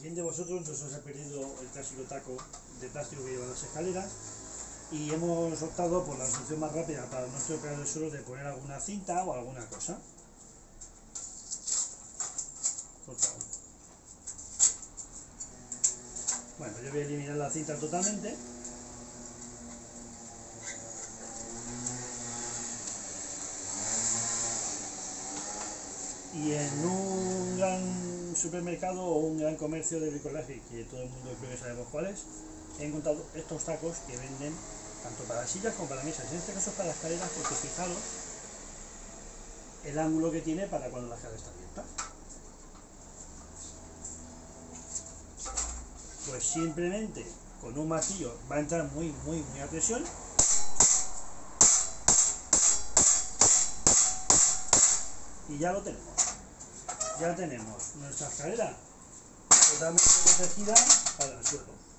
quién de vosotros nos os ha perdido el clásico taco de plástico que lleva las escaleras? Y hemos optado por la solución más rápida para no estropear el suelo de poner alguna cinta o alguna cosa. Bueno, yo voy a eliminar la cinta totalmente. Y en un gran supermercado o un gran comercio de bricolaje, que todo el mundo creo que sabemos cuál es, he encontrado estos tacos que venden tanto para sillas como para mesas. En este caso para las porque fijaros el ángulo que tiene para cuando la escalera está abierta. Pues simplemente con un martillo va a entrar muy, muy, muy a presión. Y ya lo tenemos. Ya tenemos nuestra escalera totalmente protegida para el suelo.